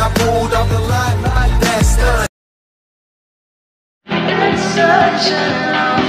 I pulled off the line, that's done. It's such a long